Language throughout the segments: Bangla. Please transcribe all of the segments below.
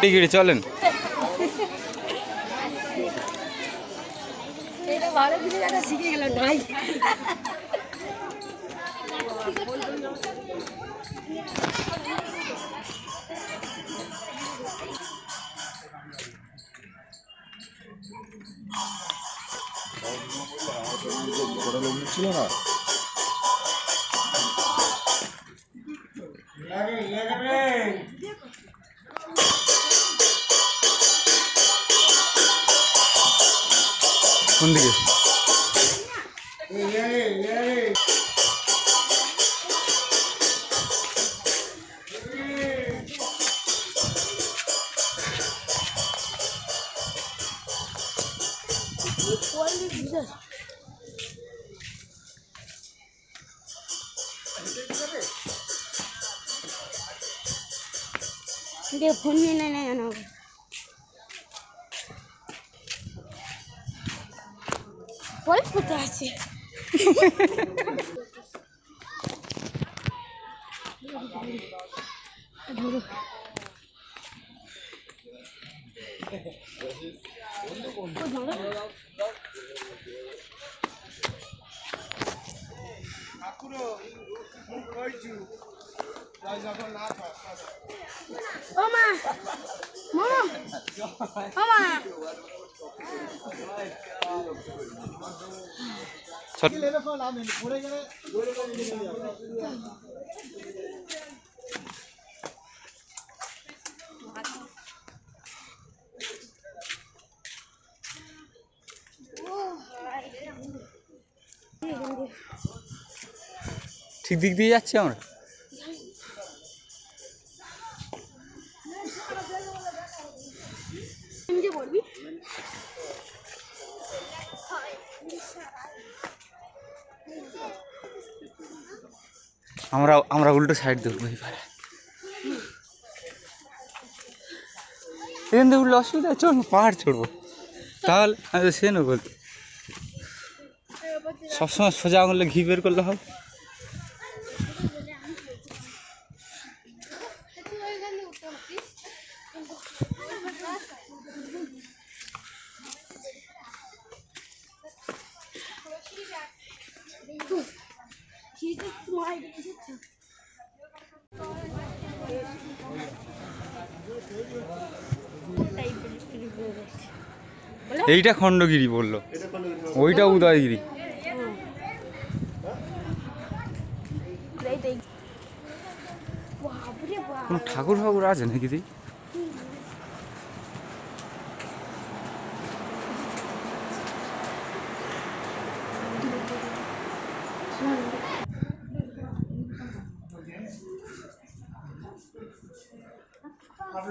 ঠিক চলেন। ছিল না? ಮುಂದಿಗೆ 근데 본인은 안 하고 Pode acontece. É duro. Mama! Mama! Mama! ঠিক দিক দিয়ে যাচ্ছি আমরা? আমরা আমরা উল্টো সাইড দেখব এবারে। এখান থেকে উঠলে অসুবিধা চল পাহাড় চড়বো তাহলে আমি তো সে না বলতে সবসময় সোজা আঙুলে ঘি বের করলে হবে। এইটা খণ্ডগিরি বলল। ওইটা উদয়গিরি। কোনো ঠাকুর ফাকুর আছে নাকি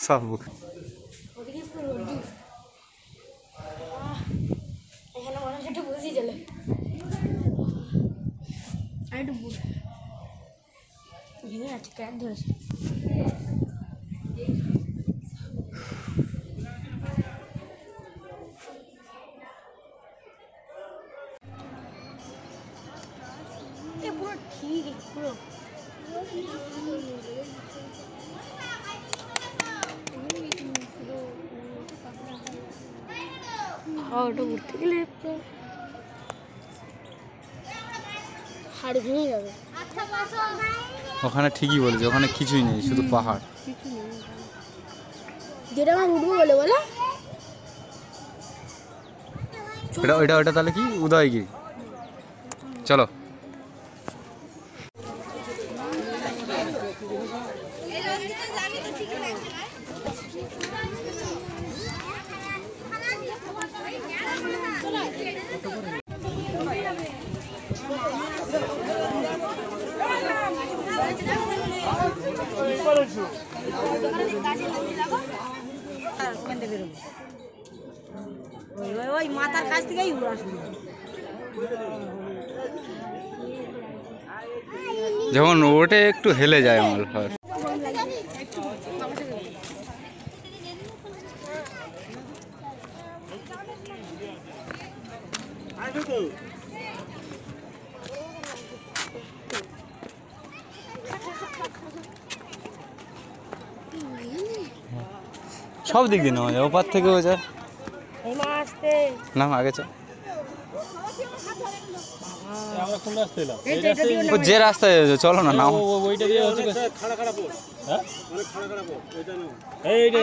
সব বুদ্ধ ওদিকে পুরো রোদ্দুর। আহ, এখানে মনে হচ্ছে একটু বুঝি চলে আর একটু বুঝ ভেঙে আছে ক্যাট ধরেছে এ পুরো ঠিক পুরো ওটা উঠতে গেলে হাড় ভেঙে যাবে। ওখানে ঠিকই বলেছে ওখানে কিছুই নেই শুধু পাহাড়। যেটা আমার উঠবো বলে বলো। এটা ওইটা ওইটা তাহলে কি? উদয়গিরি। চলো। কেন্দ্রে বেরোবো ওই ওই ওই মাথার কাছ থেকেই উড়া শুরু যখন ওঠে একটু হেলে যায় আমার ঘর সব দিক দিয়ে নেওয়া যায়। ওপার থেকেও যায়। নাম না আগে চল। আমরা কোন রাস্তা এলাম এই যে রাস্তায় চলো না নাও ওইটা দিয়ে হচ্ছে খাড়া হ্যাঁ মানে খাড়া খাড়া পড় ওইটা নাও এই রে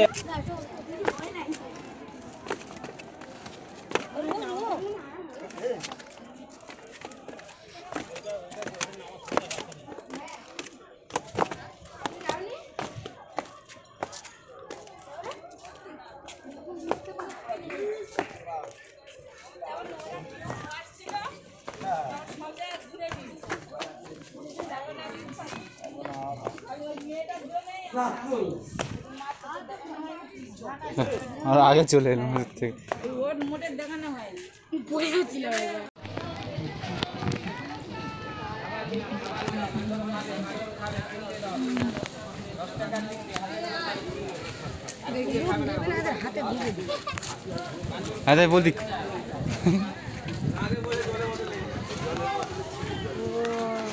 আর আগে চলে এলাম ওর থেকে হ্যাঁ তাই বলতি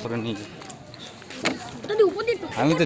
করে নিয়ে যা। আমি তো